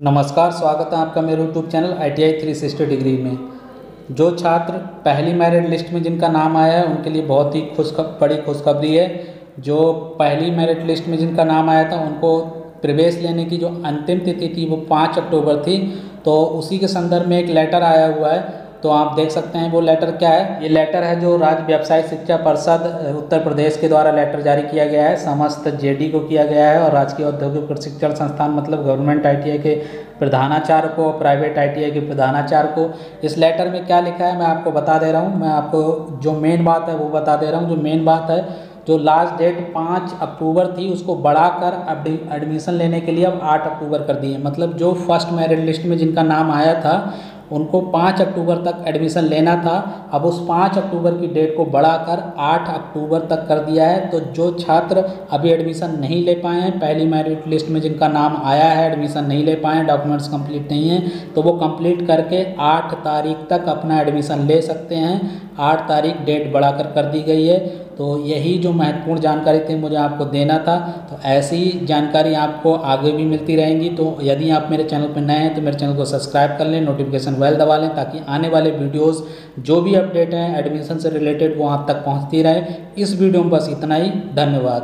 नमस्कार, स्वागत है आपका मेरे YouTube channel I T I three sixty degree में। जो छात्र पहली मेरिट लिस्ट में जिनका नाम आया है, उनके लिए बहुत ही खुश बड़ी खुशखबरी है। जो पहली मेरिट लिस्ट में जिनका नाम आया था, उनको प्रवेश लेने की जो अंतिम तिथि थी, वो पाँच अक्टूबर थी। तो उसी के संदर्भ में एक लेटर आया हुआ है तो आप देख सकते हैं वो लेटर क्या है? ये लेटर है जो राज्य व्यवसायिक शिक्षा परिषद उत्तर प्रदेश के द्वारा लेटर जारी किया गया है। समस्त जेडी को किया गया है और राजकीय औद्योगिक प्रशिक्षण संस्थान मतलब गवर्नमेंट आईटीआई के प्रधानाचार्य को प्राइवेट आईटीआई के प्रधानाचार्य को। इस लेटर में क्या लिखा है मैं आपको बता दे रहा हूँ। मैं आपको जो मेन बात है वो बता दे रहा हूँ। जो मेन बात है, जो लास्ट डेट पाँच अक्टूबर थी, उसको बढ़ाकर अब एडमिशन लेने के लिए अब आठ अक्टूबर कर दिए मतलब जो फ़र्स्ट मेरिट लिस्ट में जिनका नाम आया था उनको पाँच अक्टूबर तक एडमिशन लेना था। अब उस पाँच अक्टूबर की डेट को बढ़ाकर आठ अक्टूबर तक कर दिया है। तो जो छात्र अभी एडमिशन नहीं ले पाए हैं, पहली मेरिट लिस्ट में जिनका नाम आया है एडमिशन नहीं ले पाए डॉक्यूमेंट्स कंप्लीट नहीं हैं तो वो कंप्लीट करके आठ तारीख तक अपना एडमिशन ले सकते हैं। आठ तारीख डेट बढ़ाकर कर दी गई है। तो यही जो महत्वपूर्ण जानकारी थी मुझे आपको देना था। तो ऐसी जानकारी आपको आगे भी मिलती रहेंगी। तो यदि आप मेरे चैनल पर नए हैं तो मेरे चैनल को सब्सक्राइब कर लें, नोटिफिकेशन बेल दबा लें, ताकि आने वाले वीडियोज़ जो भी अपडेट हैं, एडमिशन से रिलेटेड, वो आप तक पहुँचती रहे। इस वीडियो में बस इतना ही। धन्यवाद।